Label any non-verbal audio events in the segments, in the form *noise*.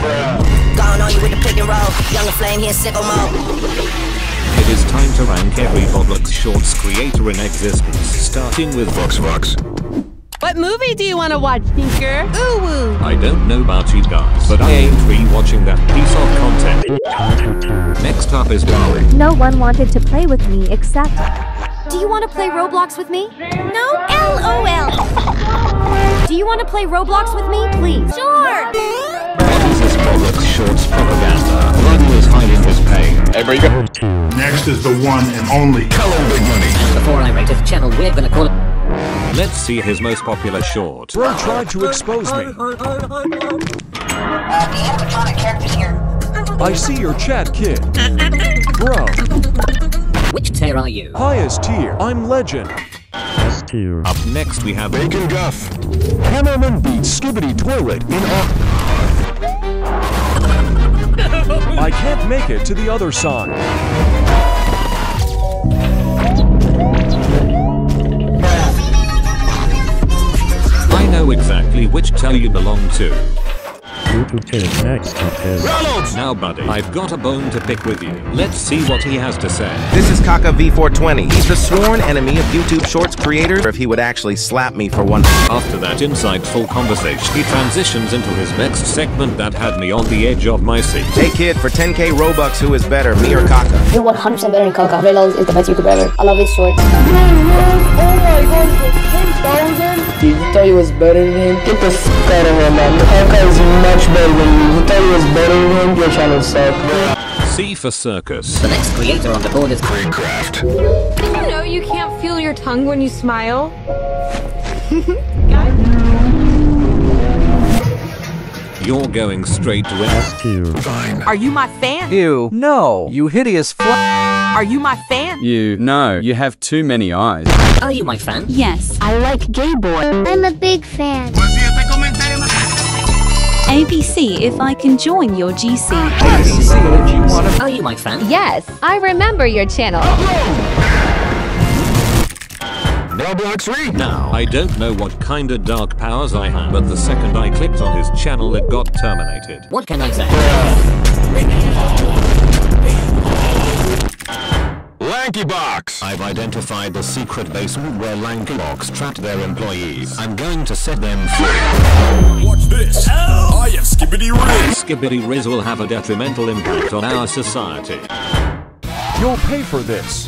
Gone on you with the pick and roll. Younger flame here, sicko mode. It is time to rank every Roblox Shorts creator in existence, starting with VoxVox. What movie do you want to watch, Tinker? Ooh woo. I don't know about you guys, but I ain't re-watching that piece of content. Next up is Dolly. No one wanted to play with me except. Do you want to play Roblox with me? No, LOL. Do you want to play Roblox with me, please? Sure. Hey, where you go? Next is the one and only Hello, Big Money. Before I rate this channel, we're gonna call it. Let's see his most popular short. Bro tried to expose me. I see your chat, kid. Bro, Which tier are you? highest tier. I'm legend. Up next we have Bacon Guff. Hammerman beats Skibidi Toilet in a. I can't make it to the other side. I know exactly which tell you belong to. Reynolds. Now, buddy, I've got a bone to pick with you. Let's see what he has to say. This is Kaka V420. He's the sworn enemy of YouTube Shorts creator. If he would actually slap me for one. After that insightful conversation, he transitions into his next segment that had me on the edge of my seat. Hey kid, for 10k Robux, who is better, me or Kaka? You're 100% better than Kaka. Reynolds is the best YouTuber ever. I love his shorts. You thought he was better than him? Get the fuck out of here, man. Kaka is much better than you. You thought he was better than him? You're trying to suck. C for circus. The next creator on the board is Craft. Did you know you can't feel your tongue when you smile? *laughs* You're going straight to it. Fine. Are you my fan? Ew. No. You hideous fl- Are you my fan? You. No. You have too many eyes. Are you my fan? Yes, I like gay boy. I'm a big fan. ABC if I can join your GC. Are you my fan? Yes, I remember your channel. Roblox Read. Now, I don't know what kind of dark powers I have, but the second I clicked on his channel, it got terminated. What can I say? Lanky Box. I've identified the secret basement where Lanky Lankybox trapped their employees. I'm going to set them free. Watch this. I am Skibidi Riz. Skibidi Riz will have a detrimental impact on our society. You'll pay for this.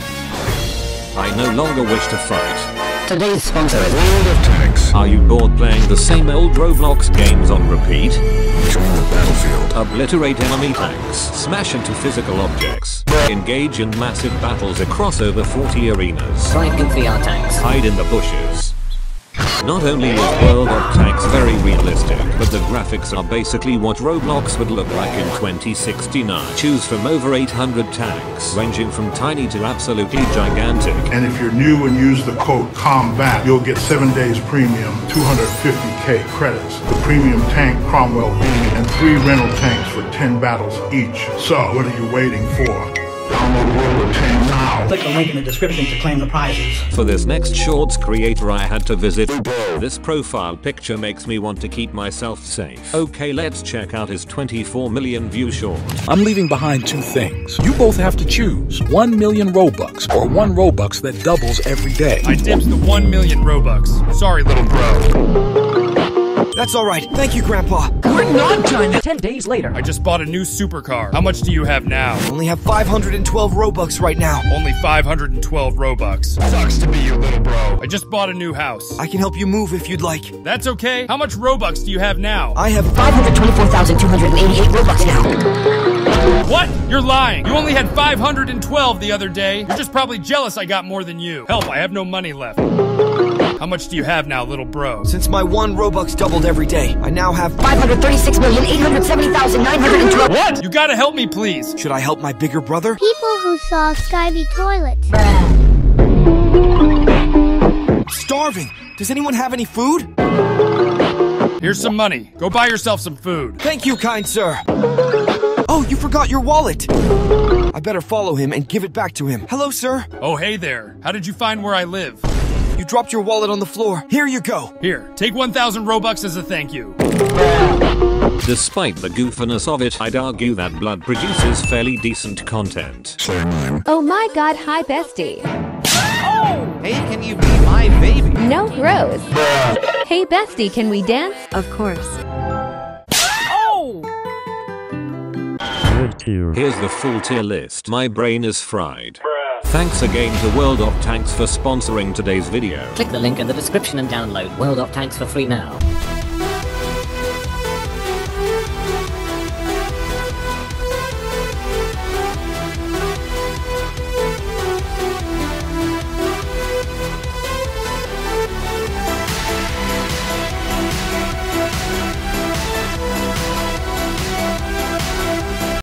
I no longer wish to fight. Today's sponsor is World of Tanks. Are you bored playing the same old Roblox games on repeat? Join battlefield. Obliterate enemy tanks, smash into physical objects, engage in massive battles across over 40 arenas, Fight Goofy our tanks. hide in the bushes. Not only is World of Tanks very realistic, but the graphics are basically what Roblox would look like in 2069. Choose from over 800 tanks, ranging from tiny to absolutely gigantic. And if you're new and use the code COMBAT, you'll get 7 days premium, 250k credits, the premium tank Cromwell B, and 3 rental tanks for 10 battles each. So, what are you waiting for? Download World of Tanks now. Click the link in the description to claim the prizes. For this next shorts creator I had to visit. This profile picture makes me want to keep myself safe. Okay let's check out his 24 million view short. I'm leaving behind two things. You both have to choose 1 million Robux or 1 Robux that doubles every day. I dipped the 1 million Robux. Sorry, little bro. That's alright. Thank you, Grandpa. We're not done. Ten days later. I just bought a new supercar. How much do you have now? I Only have 512 Robux right now. Only 512 Robux. Sucks to be you, little bro. I just bought a new house. I can help you move if you'd like. That's okay. How much Robux do you have now? I have 524,288 Robux now. What? You're lying. You only had 512 the other day. You're just probably jealous I got more than you. Help, I have no money left. How much do you have now, little bro? Since my one Robux doubled every day, I now have 536,870,912. What? You gotta help me, please. Should I help my bigger brother? People who saw Skyvy toilets. Starving. Does anyone have any food? Here's some money. Go buy yourself some food. Thank you, kind sir. Oh, you forgot your wallet. I better follow him and give it back to him. Hello, sir. Oh, hey there. How did you find where I live? You You dropped your wallet on the floor. Here you go. Here, take 1,000 Robux as a thank you. Despite the goofiness of it, I'd argue that Blood produces fairly decent content. Oh my god, hi bestie. Hey, can you be my baby? No gross. Hey bestie, can we dance? Of course. Oh! Here's the full tier list. My brain is fried. Thanks again to World of Tanks for sponsoring today's video. Click the link in the description and download World of Tanks for free now.